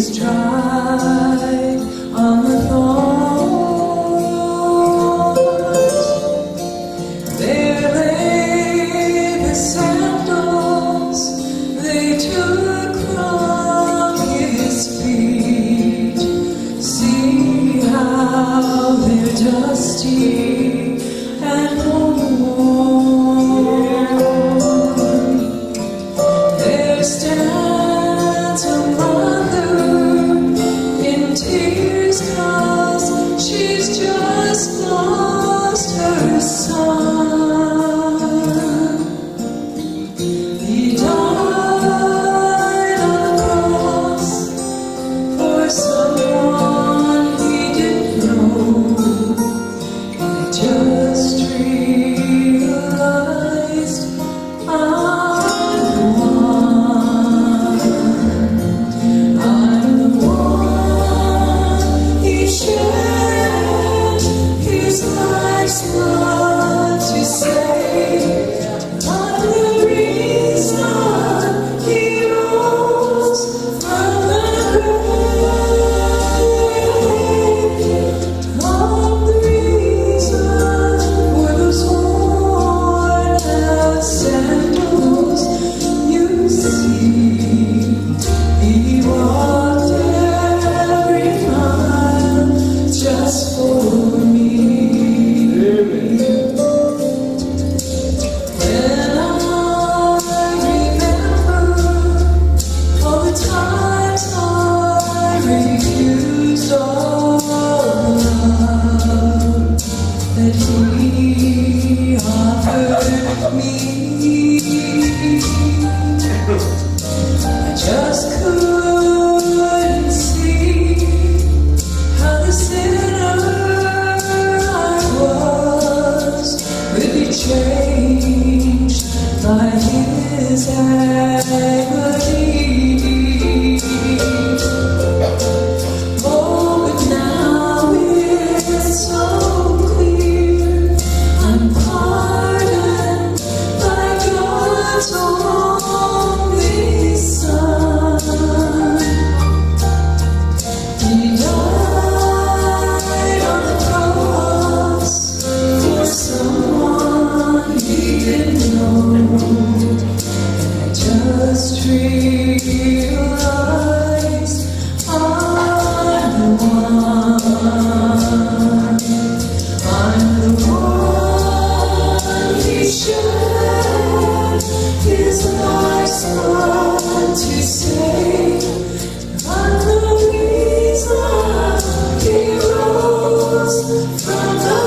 is tried on the thorn. I just couldn't see how the sinner I was changed by his hand. to